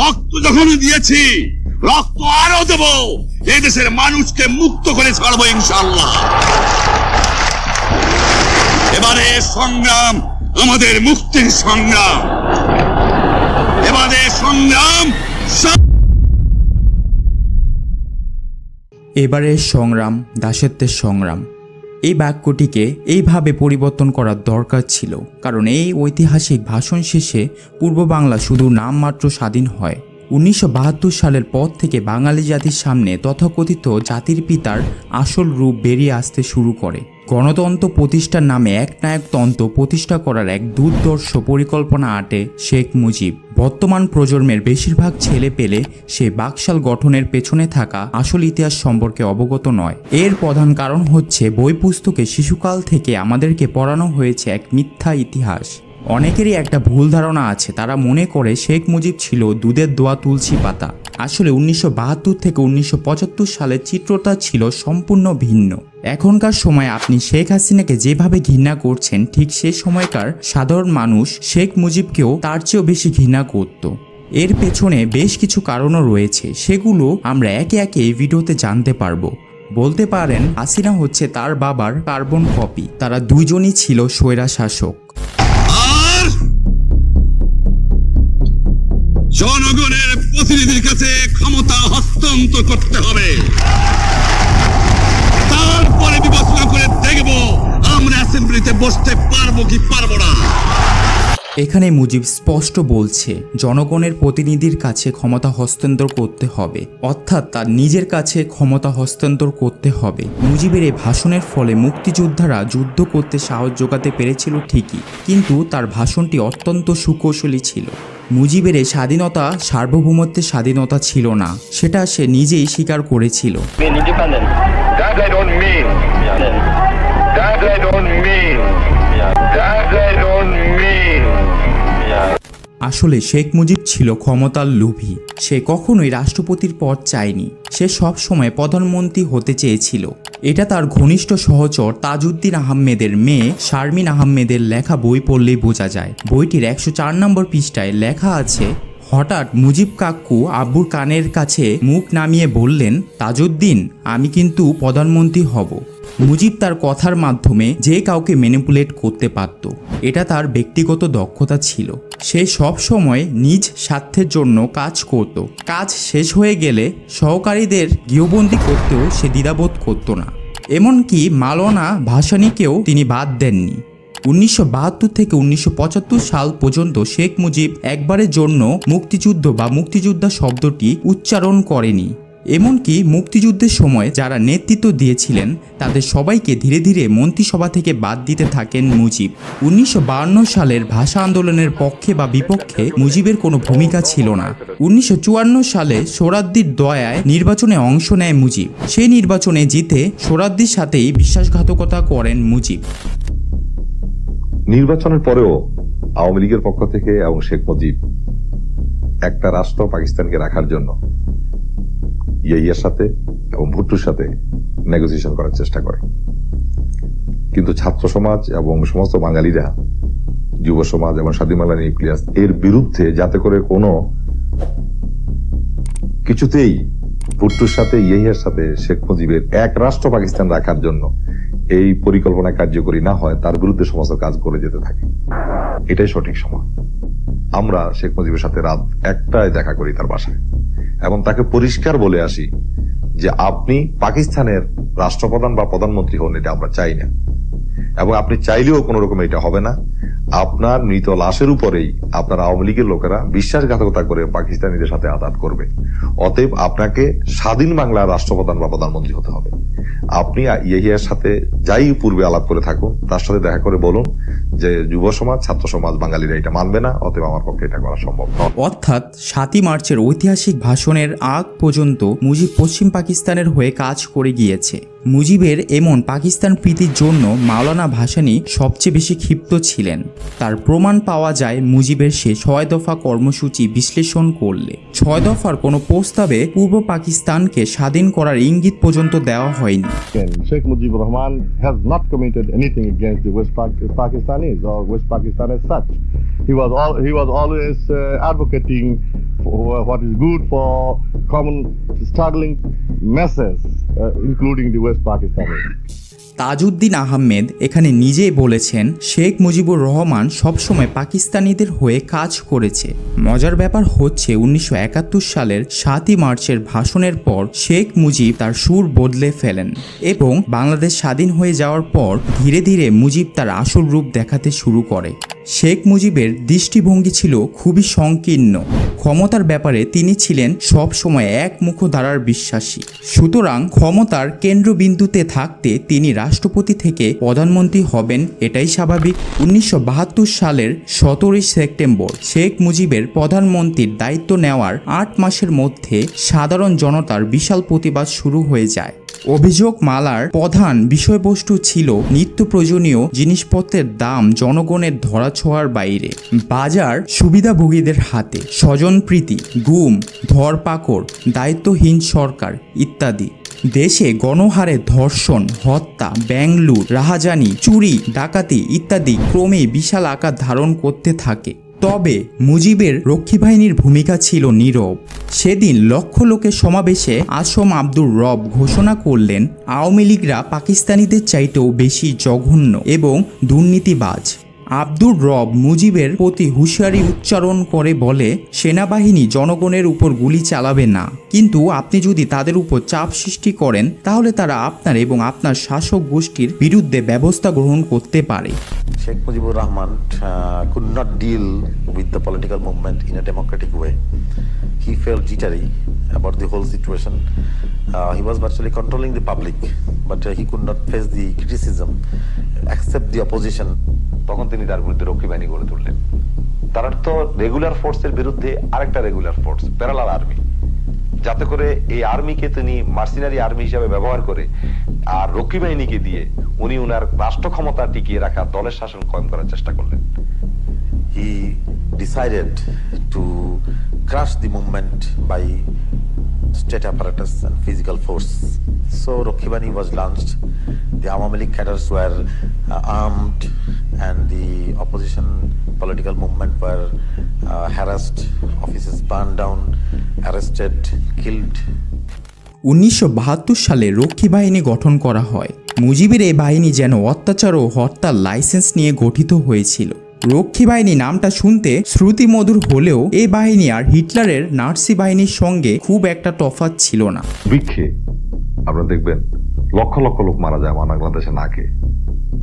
রক্ত যখন দিয়েছি, রক্ত আরও দেব। এই দেশের মানুষকে মুক্ত করে ছাড়বো ইনশাল্লাহ এবারে সংগ্রাম আমাদের মুক্তির সংগ্রাম। এবারে সংগ্রাম সব এবারের সংগ্রাম, দাসত্বের সংগ্রাম। এই বাক্যটিকে এইভাবে পরিবর্তন করার দরকার ছিল, কারণ এই ঐতিহাসিক ভাষণ শেষে পূর্ব বাংলা শুধু নামমাত্র স্বাধীন হয়। উনিশশো বাহাত্তর সালের পর থেকে বাঙালি জাতির সামনে তথাকথিত জাতির পিতার আসল রূপ বেরিয়ে আসতে শুরু করে। গণতন্ত্র প্রতিষ্ঠার নামে এক নায়কতন্ত্র প্রতিষ্ঠা করার এক দুর্দর্শ পরিকল্পনা আটে শেখ মুজিব। বর্তমান প্রজন্মের বেশিরভাগ ছেলে পেলে সে বাকশাল গঠনের পেছনে থাকা আসল ইতিহাস সম্পর্কে অবগত নয়। এর প্রধান কারণ হচ্ছে বই পুস্তকে শিশুকাল থেকে আমাদেরকে পড়ানো হয়েছে এক মিথ্যা ইতিহাস। অনেকেরই একটা ভুল ধারণা আছে। তারা মনে করে শেখ মুজিব ছিল দুধের দোয়া তুলসী পাতা। আসলে উনিশশো বাহাত্তর থেকে উনিশশো সালের চিত্রটা ছিল সম্পূর্ণ ভিন্ন। এখনকার সময় আপনি শেখ হাসিনাকে যেভাবে ঘৃণা করছেন, ঠিক সে সময়কার সাধারণ মানুষ শেখ মুজিবকেও তার চেয়েও বেশি ঘৃণা করত। এর পেছনে বেশ কিছু কারণও রয়েছে। সেগুলো আমরা একে একে এই ভিডিওতে জানতে পারব। বলতে পারেন, হাসিনা হচ্ছে তার বাবার কার্বন কপি। তারা দুজনই ছিল স্বৈরা শাসক জনগণের প্রতিনিধির কাছে ক্ষমতা হস্তান্তর করতে হবে। তারপরে বিবেচনা করে দেখব আমরা অ্যাসেম্বলিতে বসতে পারব কি পারব না। এখানে মুজিব স্পষ্ট বলছে, জনগণের প্রতিনিধির কাছে ক্ষমতা হস্তান্তর করতে হবে। অর্থাৎ তার নিজের কাছে ক্ষমতা হস্তান্তর করতে হবে। মুজিবের এই ভাষণের ফলে মুক্তিযোদ্ধারা যুদ্ধ করতে সাহস জোগাতে পেরেছিল ঠিকই, কিন্তু তার ভাষণটি অত্যন্ত সুকৌশলী ছিল। মুজিবের এই স্বাধীনতা সার্বভৌমত্বের স্বাধীনতা ছিল না সেটা সে নিজেই স্বীকার করেছিল. That I don't mean. That I don't mean. আসলে শেখ মুজিব ছিল ক্ষমতার লোভী। সে কখনোই রাষ্ট্রপতির পদ চায়নি। সে সব সময় প্রধানমন্ত্রী হতে চেয়েছিল। এটা তার ঘনিষ্ঠ সহচর তাজউদ্দিন আহমেদের মেয়ে শারমিন আহমেদের লেখা বই পড়লেই বোঝা যায়। বইটির একশো চার নম্বর পৃষ্ঠায় লেখা আছে, হঠাৎ মুজিব কাকু আব্বুর কানের কাছে মুখ নামিয়ে বললেন, তাজউদ্দিন, আমি কিন্তু প্রধানমন্ত্রী হব মুজিব তার কথার মাধ্যমে যে কাউকে ম্যানিপুলেট করতে পারত। এটা তার ব্যক্তিগত দক্ষতা ছিল। সে সব সময় নিজ স্বার্থের জন্য কাজ করত। কাজ শেষ হয়ে গেলে সহকারীদের গৃহবন্দী করতেও সে দ্বিধাবোধ করত না। এমনকি মালনা ভাসানীকেও তিনি বাদ দেননি। উনিশশো বাহাত্তর থেকে উনিশশো পঁচাত্তর সাল পর্যন্ত শেখ মুজিব একবারের জন্য মুক্তিযুদ্ধ বা মুক্তিযোদ্ধা শব্দটি উচ্চারণ করেনি। এমনকি মুক্তিযুদ্ধের সময় যারা নেতৃত্ব দিয়েছিলেন, তাদের সবাইকে ধীরে ধীরে মন্ত্রিসভা থেকে বাদ দিতে থাকেন মুজিব। উনিশশো সালের ভাষা আন্দোলনের পক্ষে বা বিপক্ষে মুজিবের কোনো ভূমিকা ছিল না। উনিশশো চুয়ান্ন সালে সোরাদ্দির দয়ায় নির্বাচনে অংশ নেয় মুজিব। সেই নির্বাচনে জিতে সোরাদ্দির সাথেই বিশ্বাসঘাতকতা করেন মুজিব। নির্বাচনের পরেও আওয়ামী লীগের পক্ষ থেকে এবং শেখ মুজিব একটা রাষ্ট্র পাকিস্তানকে রাখার জন্য ইয়াইয়ার সাথে এবং ভুট্টুর সাথে নেগোসিয়েশন করার চেষ্টা করে। কিন্তু ছাত্র সমাজ এবং সমস্ত বাঙালিরা, যুব সমাজ এবং স্বাধীনমালা নিউক্লিয়াস এর বিরুদ্ধে যাতে করে কোনো কিছুতেই ভুট্টুর সাথে ইয়েহিয়ার সাথে শেখ মুজিবের এক রাষ্ট্র পাকিস্তান রাখার জন্য এই পরিকল্পনা কার্যকরী না হয়, তার বিরুদ্ধে সমস্ত কাজ করে যেতে থাকে। এটাই সঠিক সময়। আমরা শেখ মুজিবের সাথে রাত একটায় দেখা করি তার বাসায়। এবং তাকে পরিষ্কার বলে আসি যে আপনি পাকিস্তানের রাষ্ট্রপ্রধান বা প্রধানমন্ত্রী হন, এটা আমরা চাই না। এবং আপনি চাইলেও কোন রকম এটা হবে না। আপনার মৃত লাশের উপরেই আপনার আওয়ামী লীগের লোকেরা বিশ্বাসঘাতকতা করে পাকিস্তানিদের সাথে আঘাত করবে। অতএব আপনাকে স্বাধীন বাংলার রাষ্ট্রপ্রধান বা প্রধানমন্ত্রী হতে হবে। আপনি ইয়েহিয়ার সাথে যাই পূর্বে আলাপ করে থাকুন, তার সাথে দেখা করে বলুন যে যুব সমাজ, ছাত্র সমাজ বাঙালিরা এটা মানবে না, অতএব আমার পক্ষে এটা করা সম্ভব নয়। অর্থাৎ সাতই মার্চের ঐতিহাসিক ভাষণের আগ পর্যন্ত মুজিব পশ্চিম পাকিস্তানের হয়ে কাজ করে গিয়েছে। মুজিবের এমন পাকিস্তান প্রীতির জন্য মাওলানা ভাসানি সবচেয়ে বেশি ক্ষিপ্ত ছিলেন। তার প্রমাণ পাওয়া যায় মুজিবের সে ছয় দফা কর্মসূচি বিশ্লেষণ করলে। ছয় দফার কোনো প্রস্তাবে পূর্ব পাকিস্তানকে স্বাধীন করার ইঙ্গিত পর্যন্ত দেওয়া হয়নি। Sheikh Mujibur Rahman has not committed anything against the West always advocating what is good for common struggling message including the West Pakistanis. Tajuddin Ahmed এখানে নিজেই বলেছেন, শেখ মুজিবুর রহমান সবসময় পাকিস্তানিদের হয়ে কাজ করেছে। মজার ব্যাপার হচ্ছে, উনিশশো একাত্তর সালের সাতই মার্চের ভাষণের পর শেখ মুজিব তার সুর বদলে ফেলেন এবং বাংলাদেশ স্বাধীন হয়ে যাওয়ার পর ধীরে ধীরে মুজিব তার আসল রূপ দেখাতে শুরু করে। শেখ মুজিবের দৃষ্টিভঙ্গি ছিল খুবই সংকীর্ণ। ক্ষমতার ব্যাপারে তিনি ছিলেন সব সময় এক মুখধারার বিশ্বাসী। সুতরাং ক্ষমতার কেন্দ্রবিন্দুতে থাকতে তিনি রাষ্ট্রপতি থেকে প্রধানমন্ত্রী হবেন এটাই স্বাভাবিক। উনিশশো বাহাত্তর সালের সতেরোই সেপ্টেম্বর শেখ মুজিবের প্রধানমন্ত্রীর দায়িত্ব নেওয়ার আট মাসের মধ্যে সাধারণ জনতার বিশাল প্রতিবাদ শুরু হয়ে যায়। অভিযোগ মালার প্রধান বিষয়বস্তু ছিল নিত্য প্রয়োজনীয় জিনিসপত্রের দাম জনগণের ধরাছোঁয়ার বাইরে। বাজার সুবিধাভোগীদের হাতে স্বজনপ্রীতি গুম ধরপাকড়, দায়িত্বহীন সরকার ইত্যাদি। দেশে গণহারে ধর্ষণ, হত্যা ব্যাংলুর রাহাজানি, চুরি, ডাকাতি ইত্যাদি ক্রমে বিশাল আকার ধারণ করতে থাকে। তবে মুজিবের রক্ষী বাহিনীর ভূমিকা ছিল নীরব। সেদিন লক্ষ লোকের সমাবেশে আসম আব্দুর রব ঘোষণা করলেন, আওয়ামী লীগরা পাকিস্তানিদের চাইতেও বেশি জঘন্য এবং দুর্নীতিবাজ। আব্দুর রব মুজিবের প্রতি হুঁশিয়ারি উচ্চারণ করে বলে, সেনাবাহিনী জনগণের উপর গুলি চালাবে না। কিন্তু আপনি যদি তাদের উপর চাপ সৃষ্টি করেন, তাহলে তারা আপনার এবং আপনার শাসক গোষ্ঠীর বিরুদ্ধে ব্যবস্থা গ্রহণ করতে পারে। Sheikh Mujibur Rahman could not deal with the political movement in a democratic way he felt jittery about the whole situation he was virtually controlling the public but he could not face the criticism accept the opposition তখন তিনি তার বিরুদ্ধে রক্ষী বাহিনী গড়ে তুললেন তার তো রেগুলার ফোর্সের বিরুদ্ধে আরেকটা রেগুলার ফোর্স প্যারালাল আর্মি যাতে করে এই আর্মিকে তিনি মার্সিনারি আর্মি হিসাবে ব্যবহার করে আর রক্ষী বাহিনীকে দিয়ে উনি উনার রাষ্ট্র ক্ষমতা টিকিয়ে রাখা দলের শাসন কয়েম করার চেষ্টা করলেন He decided to crush the movement by state apparatus and physical force. So Rokhibani was launched. The Awami League cadres were uh, armed and the opposition political movement were uh, harassed, offices burned down, arrested, killed. উনিশশো বাহাত্তর সালে রক্ষী বাহিনী গঠন করা হয়। মুজিবের এই বাহিনী যেন অত্যাচার ও হত্যার লাইসেন্স নিয়ে গঠিত হয়েছিল। রক্ষী বাহিনী নামটা শুনতে শ্রুতিমধুর হলেও এই বাহিনী আর হিটলারের নার্সি বাহিনীর সঙ্গে খুব একটা তফাৎ ছিল না। বৃক্ষে আপনারা দেখবেন লক্ষ লক্ষ লোক মারা যায় আমার বাংলাদেশে না খেয়ে।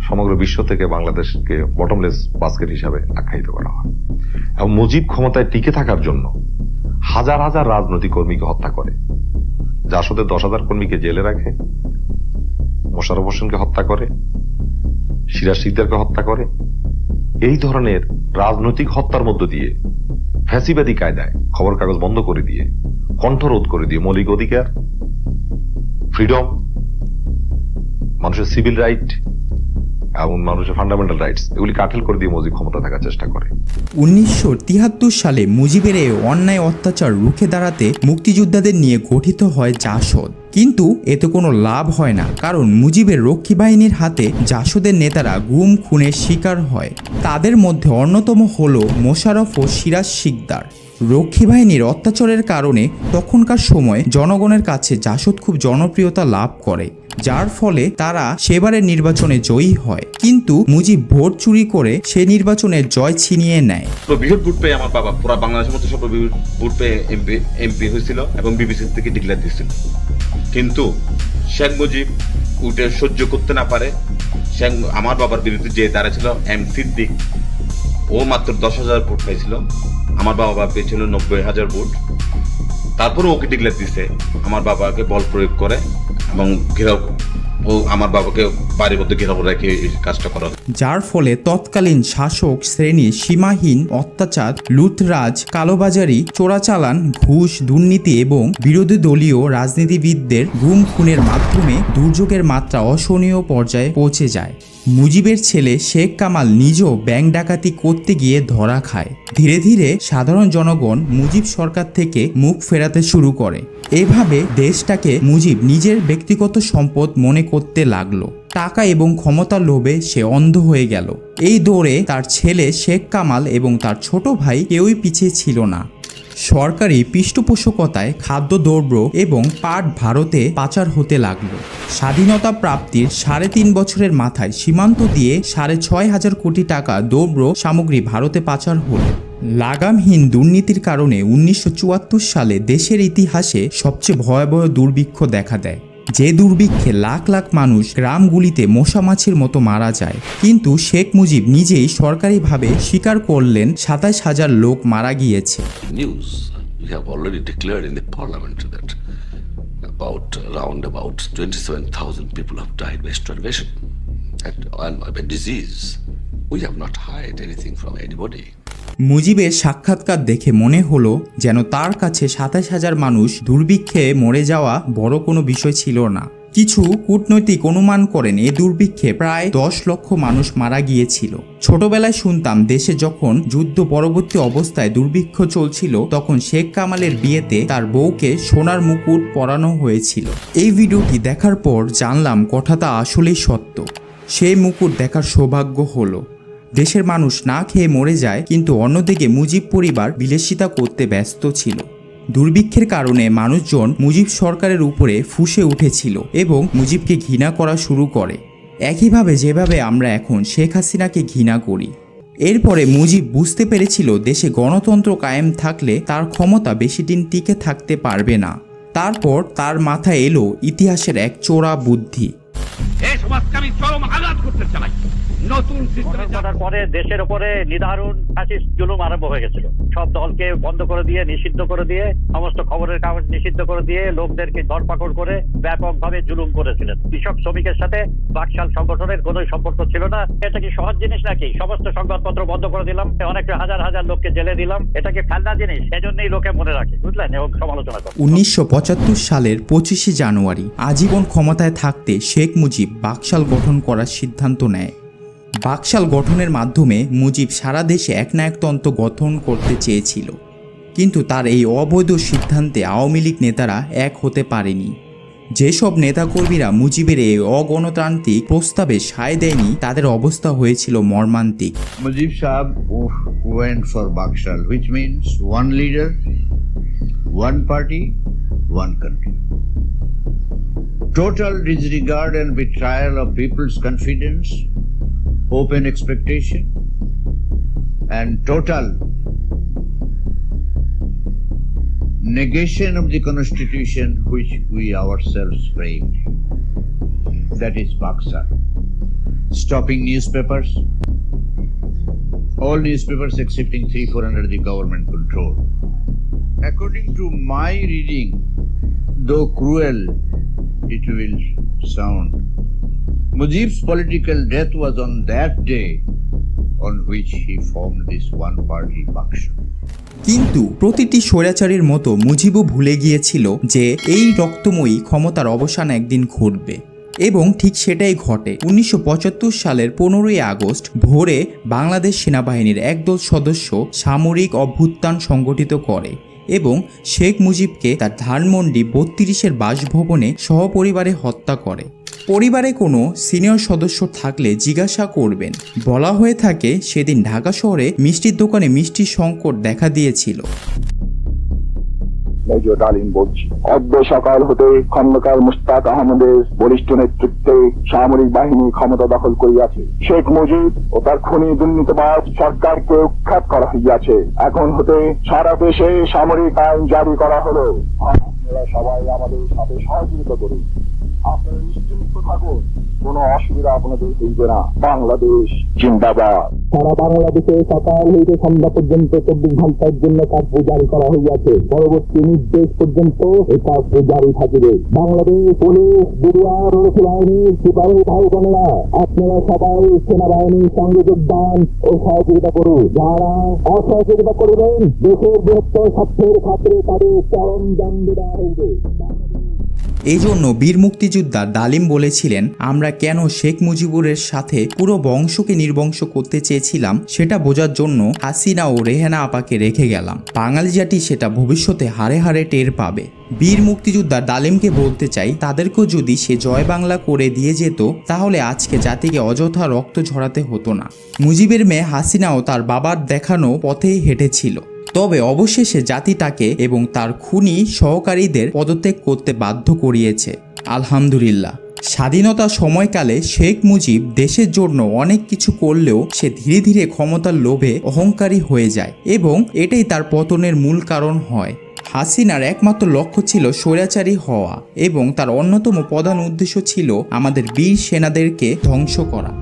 সমগ্র বিশ্ব থেকে বাংলাদেশকে বটমলেস বাস্কেট হিসাবে আখ্যায়িত করা হয়। এবং মুজিব ক্ষমতায় টিকে থাকার জন্য হাজার হাজার রাজনৈতিক কর্মীকে হত্যা করে। জাসদের দশ হাজার কর্মীকে জেলে রাখে মোশারফ হোসেনকে হত্যা করে, সিরাজ সিকদারকে হত্যা করে। এই ধরনের রাজনৈতিক হত্যার মধ্য দিয়ে ফ্যাসিবাদী কায়দায় খবর কাগজ বন্ধ করে দিয়ে, কণ্ঠরোধ করে দিয়ে মৌলিক অধিকার ফ্রিডম মানুষের সিভিল রাইট এবং মানুষের ফান্ডামেন্টাল রাইটস এগুলি কাঠিল করে দিয়ে মুজিব ক্ষমতা থাকার চেষ্টা করে। উনিশশো তিয়াত্তর সালে মুজিবের এই অন্যায় অত্যাচার রুখে দাঁড়াতে মুক্তিযোদ্ধাদের নিয়ে গঠিত হয় জাসদ। কিন্তু এতে কোনো লাভ হয় না, কারণ মুজিবের রক্ষী বাহিনীর হাতে জাসদের নেতারা গুম, খুনের শিকার হয়। তাদের মধ্যে অন্যতম হল মোশারফ ও সিরাজ শিকদার। রক্ষী বাহিনীর অত্যাচারের কারণে তখনকার সময় জনগণের কাছে জাসদ খুব জনপ্রিয়তা লাভ করে। যার ফলে তারা সেবারের নির্বাচনে জয়ী হয়। কিন্তু মুজিব ভোট চুরি করে সে নির্বাচনের জয় ছিনিয়ে নেয়। বৃহৎ ভোট পেয়ে আমার বাবা পুরো বাংলাদেশের মধ্যে সব ভোট পেয়ে এমপি এমপি হয়েছিল এবং বিবিসি থেকে ডিক্লেয়ার দিয়েছিল। কিন্তু শেখ মুজিব উঠে সহ্য করতে না পারে। শেখ, আমার বাবার বিরুদ্ধে যে দাঁড়াছিল এম সিদ্দিক, ও মাত্র দশ হাজার ভোট পাইছিল। আমার বাবা পেয়েছিল নব্বই হাজার ভোট। তারপরে ওকে ডিক্লেয়ার দিছে। আমার বাবাকে বল প্রয়োগ করে। এবং ঘেরাও আমার বাবাকে বাড়ির ঘেরাও রেখে কাজটা করা যার ফলে তৎকালীন শাসক শ্রেণি সীমাহীন অত্যাচার, লুটরাজ, কালোবাজারি, চোরাচালান, ঘুষ, দুর্নীতি এবং বিরোধী দলীয় রাজনীতিবিদদের গুম, খুনের মাধ্যমে দুর্যোগের মাত্রা অসহনীয় পর্যায়ে পৌঁছে যায়। মুজিবের ছেলে শেখ কামাল নিজেও ব্যাংক ডাকাতি করতে গিয়ে ধরা খায়। ধীরে ধীরে সাধারণ জনগণ মুজিব সরকার থেকে মুখ ফেরাতে শুরু করে। এভাবে দেশটাকে মুজিব নিজের ব্যক্তিগত সম্পদ মনে করতে লাগল। টাকা এবং ক্ষমতার লোভে সে অন্ধ হয়ে গেল। এই দৌড়ে তার ছেলে শেখ কামাল এবং তার ছোট ভাই কেউই পিছিয়ে ছিল না। সরকারি পৃষ্ঠপোষকতায় খাদ্য খাদ্যদ্রব্য এবং পাট ভারতে পাচার হতে লাগল। স্বাধীনতা প্রাপ্তির সাড়ে তিন বছরের মাথায় সীমান্ত দিয়ে সাড়ে ছয় হাজার কোটি টাকা দ্রব্য সামগ্রী ভারতে পাচার হল। লাগামহীন দুর্নীতির কারণে উনিশশো চুয়াত্তর সালে দেশের ইতিহাসে সবচেয়ে ভয়াবহ দুর্ভিক্ষ দেখা দেয়। যে দুর্ভিক্ষে লাখ লাখ মানুষ গ্রামগুলিতে মশা মশামাছির মতো মারা যায় কিন্তু শেখ মুজিব নিজেই সরকারিভাবে স্বীকার করলেন সাতাশ হাজার লোক মারা গিয়েছে about around about 27,000 people have died by starvation and, and by disease. We have not hid anything from anybody. মুজিবের সাক্ষাৎকার দেখে মনে হলো যেন তার কাছে সাতাশ হাজার মানুষ দুর্ভিক্ষে মরে যাওয়া বড় কোনো বিষয় ছিল না। কিছু কূটনৈতিক অনুমান করেন এ দুর্ভিক্ষে প্রায় দশ লক্ষ মানুষ মারা গিয়েছিল। ছোটবেলায় শুনতাম দেশে যখন যুদ্ধ পরবর্তী অবস্থায় দুর্ভিক্ষ চলছিল, তখন শেখ কামালের বিয়েতে তার বউকে সোনার মুকুট পরানো হয়েছিল। এই ভিডিওটি দেখার পর জানলাম কথাটা আসলেই সত্য। সেই মুকুট দেখার সৌভাগ্য হলো। দেশের মানুষ না খেয়ে মরে যায়, কিন্তু অন্যদিকে মুজিব পরিবার বিলেসিতা করতে ব্যস্ত ছিল। দুর্ভিক্ষের কারণে মানুষজন মুজিব সরকারের উপরে ফুসে উঠেছিল এবং মুজিবকে ঘৃণা করা শুরু করে। একইভাবে যেভাবে আমরা এখন শেখ হাসিনাকে ঘৃণা করি। এরপরে মুজিব বুঝতে পেরেছিল দেশে গণতন্ত্র কায়েম থাকলে তার ক্ষমতা বেশি দিন টিকে থাকতে পারবে না। তারপর তার মাথায় এলো ইতিহাসের এক চোরা বুদ্ধি। করতে চাই। নতুন পরে দেশের উপরে নিদারুণ ফ্যাসিস্ট জুলুম আরম্ভ হয়ে গেছিল। সব দলকে বন্ধ করে দিয়ে নিষিদ্ধ করে দিয়ে সমস্ত খবরের কাগজ নিষিদ্ধ করে দিয়ে লোকদেরকে ধরপাকড় করে ব্যাপকভাবে জুলুম করেছিলেন। কৃষক শ্রমিকের সাথে বাকশাল সংগঠনের কোনো সম্পর্ক ছিল না। এটা কি সহজ জিনিস নাকি? সমস্ত সংবাদপত্র বন্ধ করে দিলাম অনেক হাজার হাজার লোককে জেলে দিলাম। এটা কি ফেলনা জিনিস? সেজন্যই লোকে মনে রাখে বুঝলেন? এবং সমালোচনা করে। উনিশশো সালের পঁচিশে জানুয়ারি আজীবন ক্ষমতায় থাকতে শেখ মুজিব বাকশাল গঠন করার সিদ্ধান্ত নেয়। বাকশাল গঠনের মাধ্যমে মুজিব সারা দেশে একনায়কতন্ত্র গঠন করতে চেয়েছিল। কিন্তু তার এই অবৈধ সিদ্ধান্তে আওয়ামী লীগ নেতারা এক হতে পারেনি। যেসব নেতাকর্মীরা মুজিবের এই অগণতান্ত্রিক প্রস্তাবে সায় দেয়নি তাদের অবস্থা হয়েছিল মর্মান্তিক। Saab went for Bakshal, which means one leader, one party, one country. Total disregard and betrayal of people's confidence, open expectation, and total negation of the constitution which we ourselves framed. That is Baksa. Stopping newspapers, all newspapers excepting three, four under the government control. According to my reading, though cruel it will sound, Mujib's political death was on that day on which he formed this one party Baksha. কিন্তু প্রতিটি স্বৈরাচারীর মতো মুজিবও ভুলে গিয়েছিল যে এই রক্তময়ী ক্ষমতার অবসান একদিন ঘটবে। এবং ঠিক সেটাই ঘটে। উনিশশো পঁচাত্তর সালের পনেরোই আগস্ট ভোরে বাংলাদেশ সেনাবাহিনীর একদল সদস্য সামরিক অভ্যুত্থান সংগঠিত করে এবং শেখ মুজিবকে তার ধানমন্ডি বত্রিশের বাসভবনে সহপরিবারে হত্যা করে। পরিবারে কোনো সিনিয়র সদস্য থাকলে জিজ্ঞাসা করবেন। বলা হয়ে থাকে সেদিন ঢাকা শহরে মিষ্টির দোকানে মিষ্টির সংকট দেখা দিয়েছিল। মেজর ডালিম বলছি অদ্য সকাল হতে খন্দকার মুস্তাক আহমদের বরিষ্ঠ নেতৃত্বে সামরিক বাহিনী ক্ষমতা দখল করিয়াছে। শেখ মুজিব ও তার খুনি দুর্নীতিবাজ সরকারকে উৎখাত করা হইয়াছে। এখন হতে সারা দেশে সামরিক আইন জারি করা হলো। আপনারা সবাই আমাদের সাথে সহযোগিতা করুন। আপনারা নিশ্চিন্ত থাকুন, কোনো অসুবিধা আপনাদের হইবে না। বাংলাদেশ জিন্দাবাদ। সারা বাংলাদেশে সকাল হইতে সন্ধ্যা পর্যন্ত চব্বিশ ঘণ্টার জন্য কার্য জারি করা হইয়াছে। পরবর্তী নির্দেশ পর্যন্ত এই কার্য জারি থাকিবে। বাংলাদেশ পুলিশ রক্ষী বাহিনীর সিপাহী ভাই বোনেরা আপনারা সবাই সেনাবাহিনীর সঙ্গে যোগদান ও সহযোগিতা করুন। যারা অসহযোগিতা করবেন, দেশের বৃহত্তর স্বার্থের খাতিরে তাদের চরম দণ্ড দেওয়া হইবে। এই জন্য বীর মুক্তিযোদ্ধা ডালিম বলেছিলেন, আমরা কেন শেখ মুজিবুরের সাথে পুরো বংশকে নির্বংশ করতে চেয়েছিলাম, সেটা বোঝার জন্য হাসিনা ও রেহানা আপাকে রেখে গেলাম। বাঙালি জাতি সেটা ভবিষ্যতে হারে হারে টের পাবে। বীর মুক্তিযোদ্ধা ডালিমকে বলতে চাই, তাদেরকেও যদি সে জয় বাংলা করে দিয়ে যেত, তাহলে আজকে জাতিকে অযথা রক্ত ঝরাতে হতো না। মুজিবের মেয়ে হাসিনাও তার বাবার দেখানো পথেই হেঁটেছিল। তবে অবশেষে জাতি তাকে এবং তার খুনি সহকারীদের পদত্যাগ করতে বাধ্য করিয়েছে। আলহামদুলিল্লাহ। স্বাধীনতা সময়কালে শেখ মুজিব দেশের জন্য অনেক কিছু করলেও সে ধীরে ধীরে ক্ষমতার লোভে অহংকারী হয়ে যায় এবং এটাই তার পতনের মূল কারণ হয়। হাসিনার একমাত্র লক্ষ্য ছিল স্বৈরাচারী হওয়া এবং তার অন্যতম প্রধান উদ্দেশ্য ছিল আমাদের বীর সেনাদেরকে ধ্বংস করা।